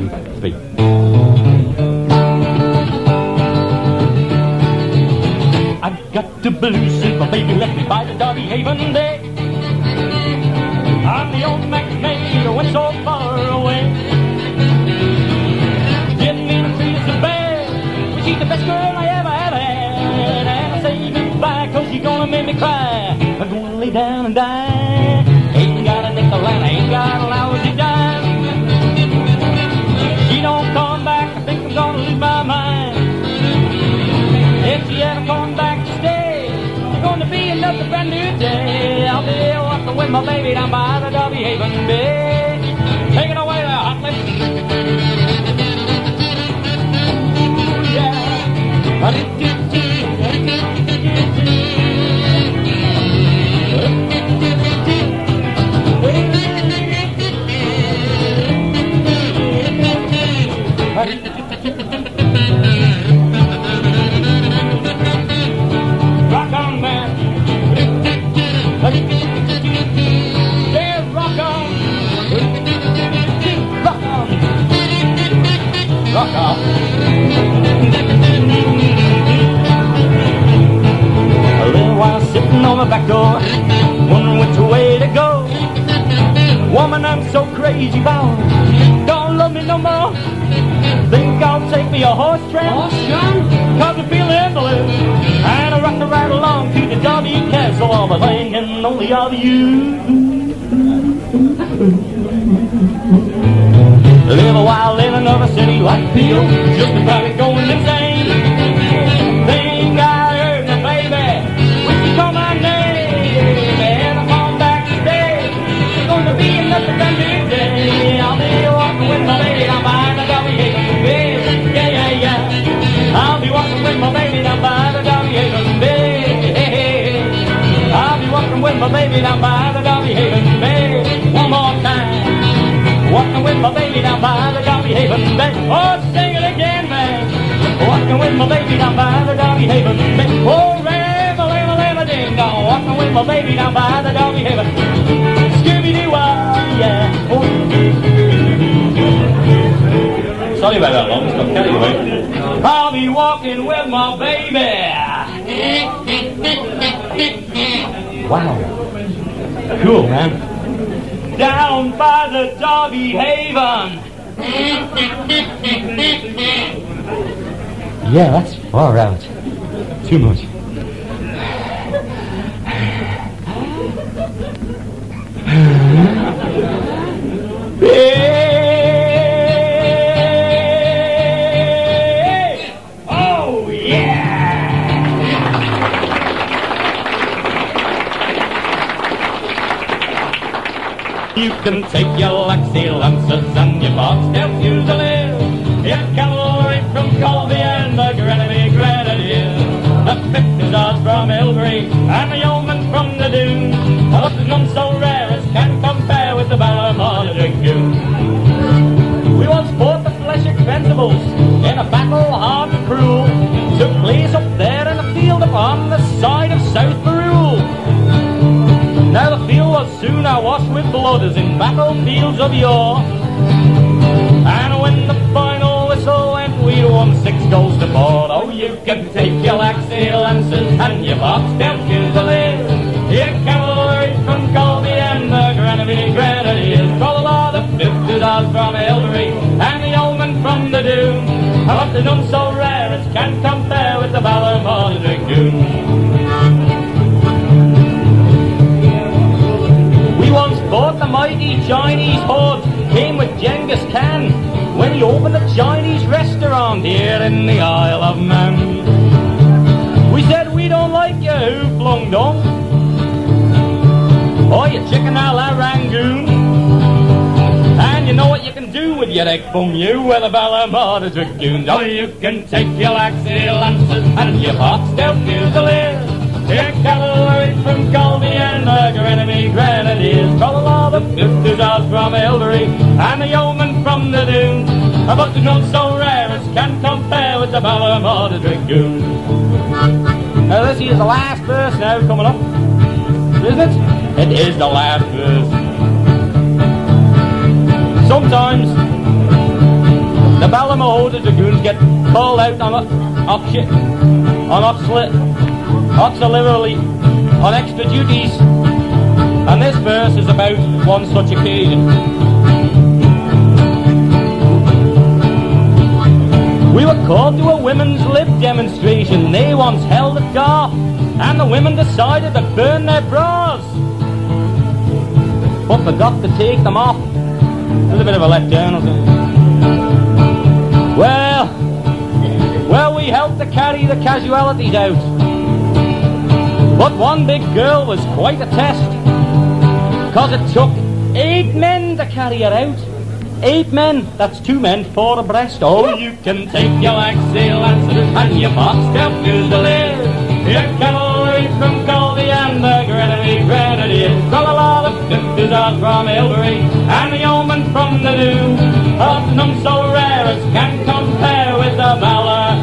Two, three. I got the blues my baby left me by the Derby Haven Day. I'm the old Manx Maid oh, who went so far away. Didn't mean to treat her so bad, but she's the best girl I ever have had. And I say goodbye, cause she's gonna make me cry. I'm gonna lay down and die. My baby down by the Derby Haven Bay. Take it away there, hot lips. Only of you. Live a while in another city like Peel, just about going insane. My baby down by the Derby Haven Bay. One more time. Walking with my baby down by the Derby Haven Bay. Oh, sing it again, man. Walking with my baby down by the Derby Haven Bay. Oh, ram, a lam, a lam, a ding dong. Walking with my baby down by the Derby Haven. Scooby Doo, ah, yeah. Sorry about that, long. It's got carried away. I'll be walking with my baby. Wow. Cool, man down by the Derby Haven. Yeah, that's far out. Too much. Hey! You can take your Laxey Lancers and your Barksdale Fusiliers, your cavalry from Colby and the Grenaby Grenadiers, the fifty from Ilbury and the yeomen from the Dhoon, there's none so rare as can compare with the Ballamore Dragoon. We once fought the flesh expendables in a battle hard and cruel, was soon awash with blood as in battlefields of yore. And when the final whistle went, we won six goals to four. Oh, you can take your Laxey Lancers and your box Foxdale Fusiliers, your cavalry from Colby and the Grenaby Grenadiers, Collar the fifty dogs from Ilbury and the yeomen from the Dhoon. But they're none so rare as can compare with the Ballamore Dragoon. Chinese horde, came with Genghis Khan, when he opened a Chinese restaurant here in the Isle of Man. We said we don't like you, flung dong? Or oh, your chicken a la Rangoon. And you know what you can do with your egg from you, with a Ballamore Dragoons. Oh, you can take your Laxey Lancers and your Foxdale Fusiliers. Your cavalry from Colby and the Grenaby Grenadiers, Collar the fifty from Ilbury and the yeomen from the Dhoon. But they're not so rare as can compare with the Ballamore Dragoon. Now this is the last verse now coming up, isn't it? It is the last verse. Sometimes Ballymore, the dragoons get called out on Ox, on Oxley, Oxley on extra duties. And this verse is about one such occasion. We were called to a women's lib demonstration they once held at Garth, and the women decided to burn their bras. But forgot to take them off. It was a bit of a letdown, wasn't it? Well, well, we helped to carry the casualties out. But one big girl was quite a test, because it took eight men to carry her out. Eight men, that's two men, four abreast. Oh, you can take your Laxey Lancers and your box Foxdale Fusiliers, your cavalry from Colby and the Grenadier Grenadiers. Tra la la, the fifties are from Ilbury, and the yeomen from the Dhoon. Of none so rare as can compare with the valor,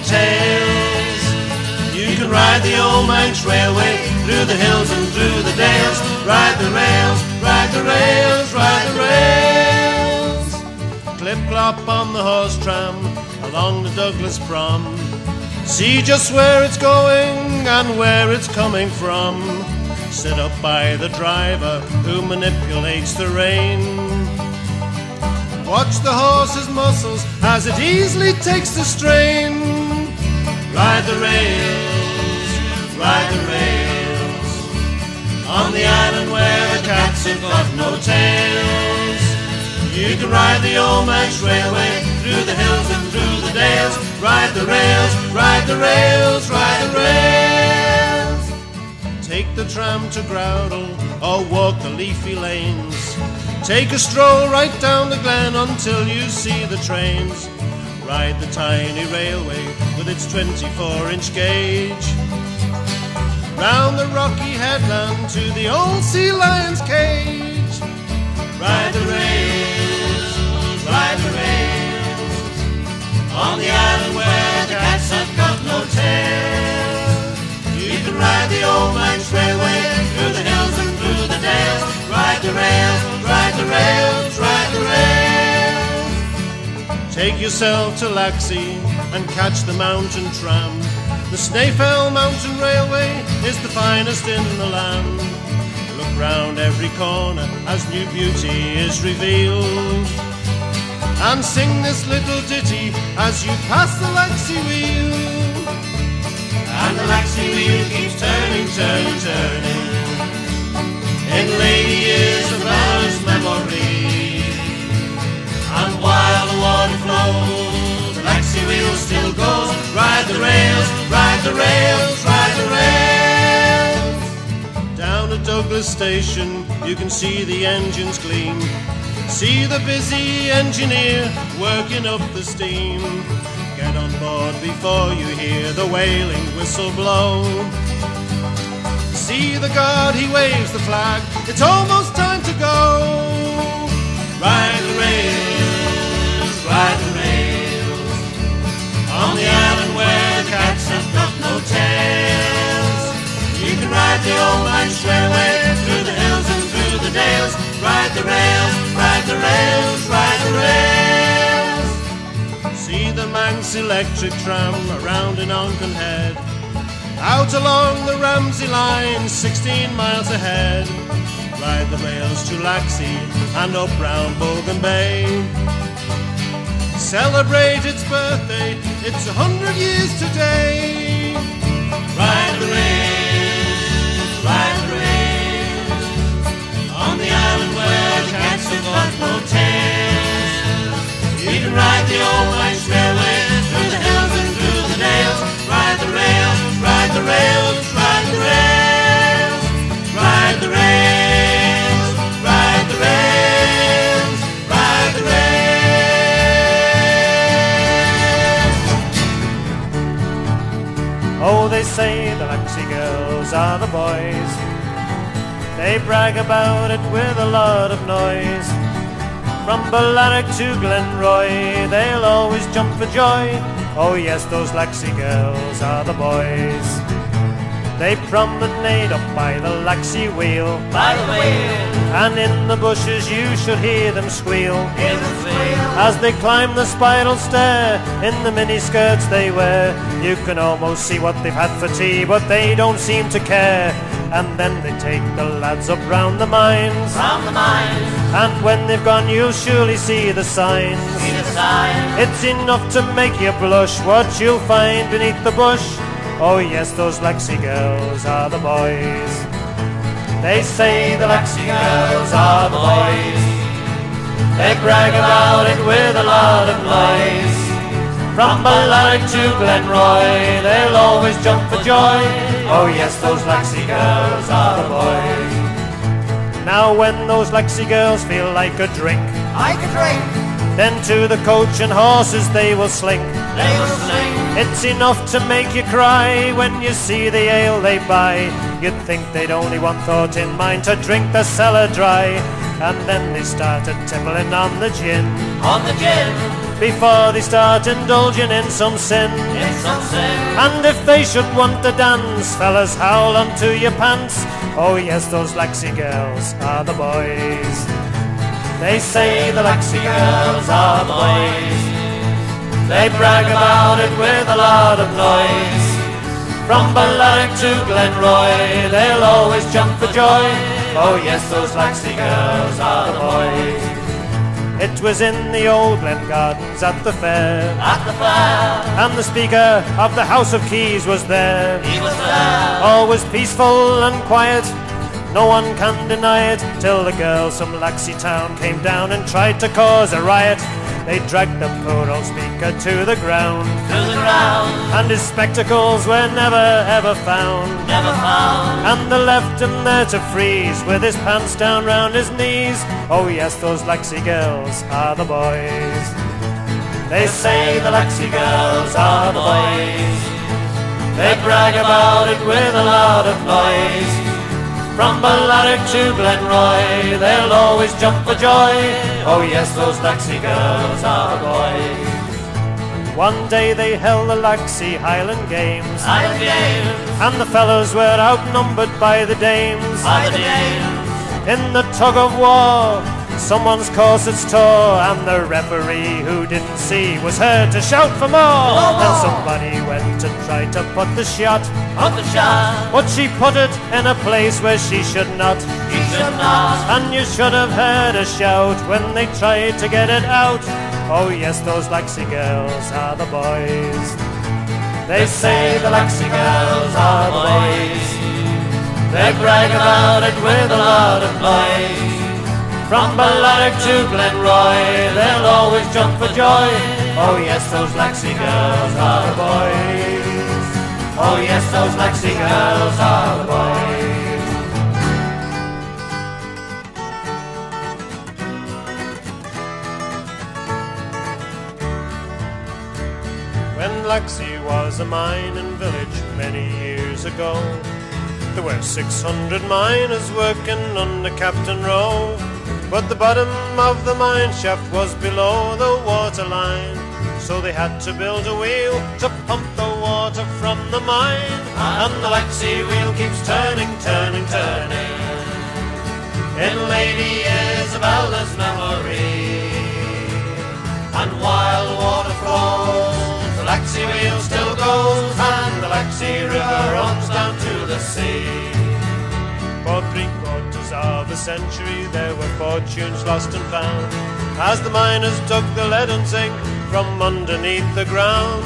tails. You can ride the old Manx Railway through the hills and through the dales. Ride the rails, ride the rails, ride the rails. Clip clop on the horse tram along the Douglas prom. See just where it's going and where it's coming from. Sit up by the driver who manipulates the rein. Watch the horse's muscles as it easily takes the strain. Ride the rails, ride the rails. On the island where the cats have got no tails. You can ride the old Manx Railway through the hills and through the dales. Ride the rails, ride the rails, ride the rails. Take the tram to Groudle or walk the leafy lanes. Take a stroll right down the glen until you see the trains. Ride the tiny railway with its 24 inch gauge. Round the rocky headland to the old sea lion's cage. Ride the rails, ride the rails. On the island where the cats have got no tails. You can ride the old Manx Railway through the hills and through the dales. Ride the rails, ride the rails, ride the rails. Take yourself to Laxey and catch the mountain tram. The Snaefell Mountain Railway is the finest in the land. Look round every corner as new beauty is revealed. And sing this little ditty as you pass the Laxey wheel. And the Laxey wheel keeps turning, turning, turning. In later years of valor's memory. Water flows, Laxey wheel still goes. Ride the rails, ride the rails, ride the rails. Down at Douglas Station, you can see the engines gleam. See the busy engineer working up the steam. Get on board before you hear the wailing whistle blow. See the guard, he waves the flag. It's almost time to go. Got. You can ride the old Manx Railway through the hills and through the dales. Ride the rails, ride the rails, ride the rails. See the Manx electric tram around in Onchan Head. Out along the Ramsey line, 16 miles ahead. Ride the rails to Laxey and up round Bogan Bay. Celebrate its birthday, it's a hundred years today. Ride the old through the hills and through the dales. Ride the rails, ride the rails, ride the rails. Ride the rails, ride the rails. Oh, they say the Laxey girls are the boys. They brag about it with a lot of noise. From Ballarrick to Glenroy, they'll always jump for joy. Oh yes, those Laxey girls are the boys. They promenade up by the Laxey wheel. By the wheel, And in the bushes you should hear them squeal. hear them squeal. As they climb the spiral stair in the mini skirts they wear, you can almost see what they've had for tea, but they don't seem to care. And then they take the lads up round the mines, From the mines, and when they've gone, you'll surely see the signs. see the sign. It's enough to make you blush what you'll find beneath the bush. Oh, yes, those Laxey girls are the boys. They say the Laxey girls are the boys. They brag about it with a lot of noise. From Ballarrick to Glenroy, they'll always jump for joy. Oh, yes, those Laxey girls are the boys. Now, when those Laxey girls feel like a drink, I can drink, then to the coach and horses they will slink. they will sing. It's enough to make you cry when you see the ale they buy. You'd think they'd only one thought in mind to drink the cellar dry. And then they started tippling on the gin On the gin, before they start indulging in some sin. in some sin. And if they should want to dance, fellas, howl onto your pants. Oh, yes, those Laxey girls are the boys. They say the Laxey girls are the boys. They brag about it with a lot of noise. From Ballarrick to Glenroy, they'll always jump for joy. Oh, yes, those Laxey girls are the boys. It was in the old Glen Gardens at the fair. At the fair, And the Speaker of the House of Keys was there. he was there. All was peaceful and quiet, no one can deny it. Till the girls from Laxey town came down and tried to cause a riot. They dragged the poor old Speaker to the ground, To the ground, and his spectacles were never ever found. never found. And they left him there to freeze with his pants down round his knees. Oh, yes, those Laxey girls are the boys. They say the Laxey girls are the boys. They brag about it with a lot of noise. From Ballarrick to Glenroy, they'll always jump for joy. Oh, yes, those Laxey girls are the boys. One day they held the Laxey Highland Games, Island Games, and the fellows were outnumbered by the dames. Island Games. In the tug of war, someone's corsets tore, and the referee who didn't see was heard to shout for more. Then somebody went and tried to put the shot, Put the shot, but she put it in a place where she should not. you should not. And you should have heard a shout when they tried to get it out. Oh yes, those Laxey girls are the boys. They say the Laxey girls are the boys. They brag about it with a lot of noise. From Ballarrick to Glenroy, they'll always jump for joy. Oh yes, those Laxey girls are the boys. Oh yes, those Laxey girls are the boys. When Laxey was a mining village many years ago, there were 600 miners working under Captain Rowe. But the bottom of the mine shaft was below the water line, so they had to build a wheel to pump the water from the mine. And the Laxey wheel keeps turning, turning, turning. In Lady Isabella's memory. And while water flows, the Laxey wheel still goes, and the Laxey river runs down to the sea. For three quarters of a century, there were fortunes lost and found, as the miners dug the lead and zinc from underneath the ground.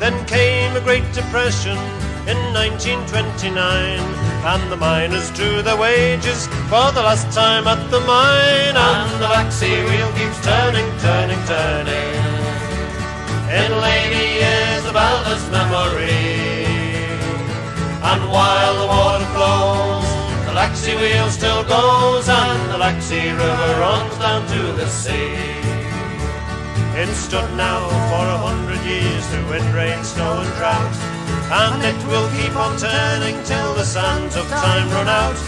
Then came a Great Depression in 1929, and the miners drew their wages for the last time at the mine, and the Laxey wheel keeps turning, turning, turning. In Lady Isabella's memory. And while the water flows, the Laxey wheel still goes, and the Laxey river runs down to the sea. It stood now for a hundred years through wind, rain, snow, and drought. And it will keep on turning till the sands of time run out.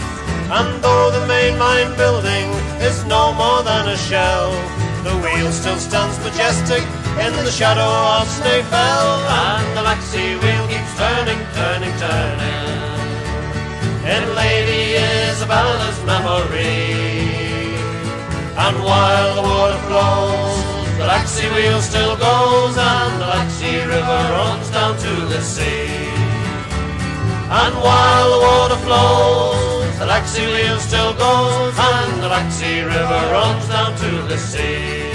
And though the main mine building is no more than a shell, the wheel still stands majestic in the shadow of Snaefell. And the Laxey wheel keeps turning, turning, turning. In Lady Isabella's memory. And while the water flows, the Laxey wheel still goes, and the Laxey river runs down to the sea. And while the water flows, the Laxey wheel still goes, and the Laxey river runs down to the sea.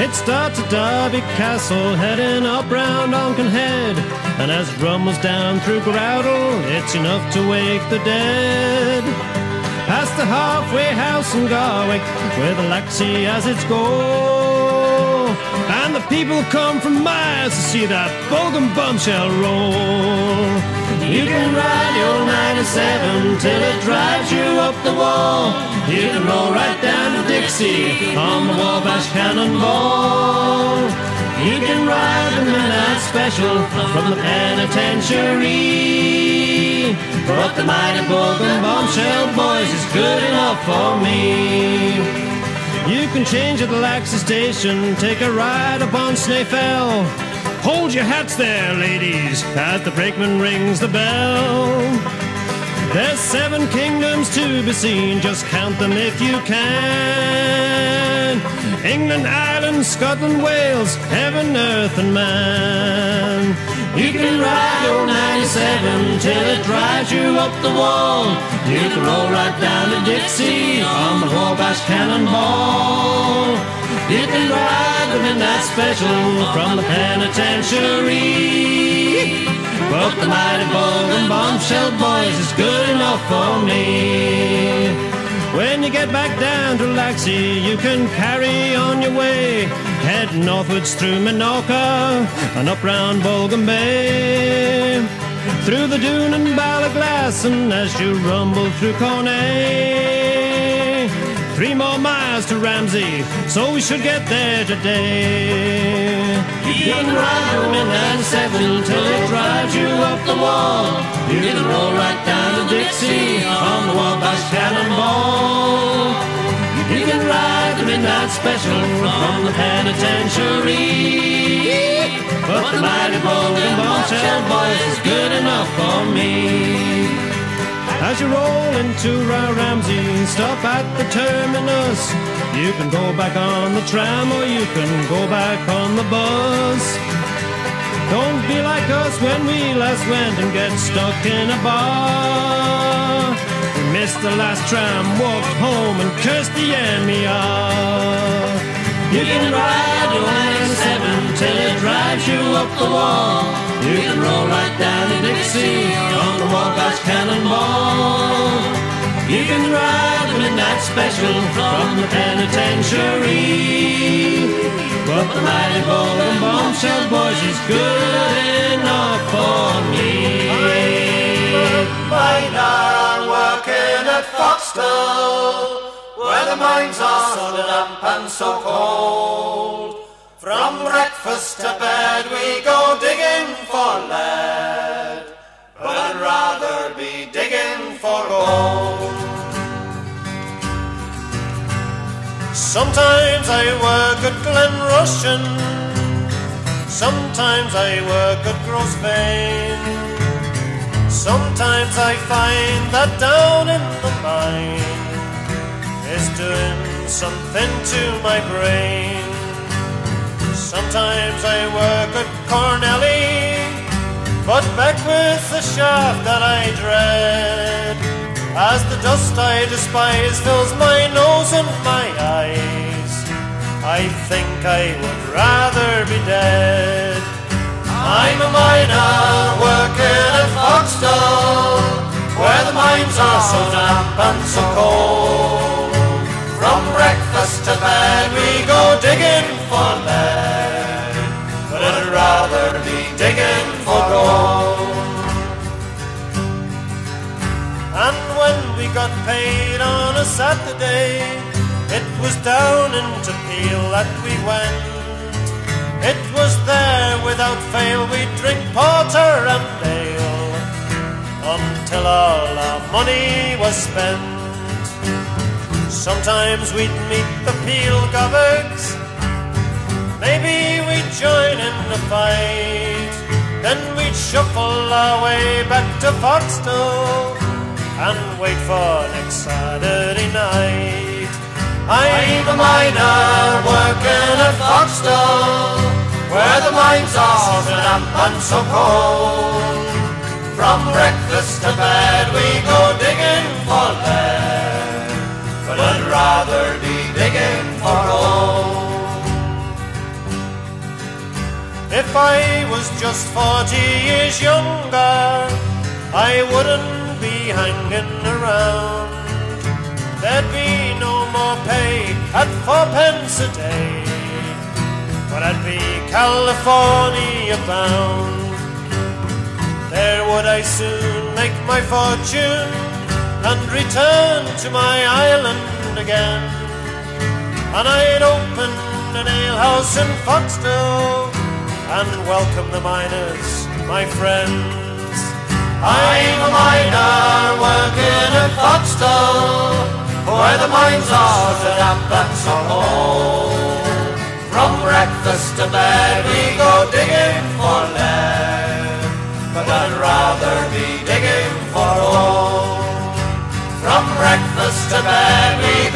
It starts at Derby Castle, heading up round Onchan Head. And as it rumbles down through Groudle, it's enough to wake the dead. Past the halfway house in Garwick, where the Laxey has its goal. And the people come from miles to see that bogan bombshell roll. You can ride your 97 till it drives you up the wall. You can roll right down to Dixie on the Wabash Cannonball. You can ride the midnight special from the penitentiary. But the mighty Bogan Bombshell Boys is good enough for me. You can change at the Laxey station, take a ride upon Snaefell. Hold your hats there, ladies, as the brakeman rings the bell. There's seven kingdoms to be seen, just count them if you can. England, Ireland, Scotland, Wales, heaven, earth, and man. You can ride your 97 till it drives you up the wall. You can roll right down to Dixie on the Wabash Cannonball. You can ride the midnight special from the penitentiary. But the mighty Bogan Bombshell Boys is good enough for me. When you get back down to Laxey, you can carry on your way. Head northwards through Minorca and up round Bogan Bay. Through the Dhoon and Ballaglass, and as you rumble through Cornaa. Three more miles to Ramsey, so we should get there today. Ride your midnight seven till it drives you up the wall. You can roll right down to Dixie on the Wabash Cannonball. You can ride the midnight special from the penitentiary. But the mighty Bogan Bombshell Boys is good enough for me. As you roll into Ra- Ramsey, stop at the terminus. You can go back on the tram or you can go back on the bus. Don't be like us when we last went and get stuck in a bar. We missed the last tram, walked home and cursed the MER. You can ride your 97 till it drives you up the wall. You can roll right down to Dixie on the Wabash Cannonball. You can ride the midnight special from the penitentiary. But the mighty Bogan Bombshell Boys is good enough for me. miner working at Foxdale, where the mines are so damp and so cold. From breakfast to bed we go digging for lead, but I'd rather be digging for gold. Sometimes I work at Glen Rushen, sometimes I work at Grosvein. Sometimes I find that down in the mine is doing something to my brain. Sometimes I work at Cornelly, but back with the shaft that I dread. As the dust I despise fills my nose and my eyes, I think I would rather be dead. I'm a miner working at Foxdale, where the mines are so damp and so cold. Breakfast to bed we go digging for lead, but I'd rather be digging for gold. And when we got paid on a Saturday, it was down into Peel that we went. It was there without fail, we'd drink porter and ale. until all our money was spent. Sometimes we'd meet the peel goverts, maybe we'd join in the fight. Then we'd shuffle our way back to Foxdale and wait for next Saturday night. I'm a miner working at Foxdale, where the mines are damp and so cold. From breakfast to bed we go If I was just forty years younger, I wouldn't be hanging around. There'd be no more pay at fourpence a day, but I'd be California bound. There would I soon make my fortune and return to my island again. And I'd open an alehouse in Foxdale and welcome the miners, my friends. I'm a miner working at Foxdale, where the mines are and so cold. From breakfast to bed we go digging for lead but I'd rather be digging for oil. From breakfast to bed we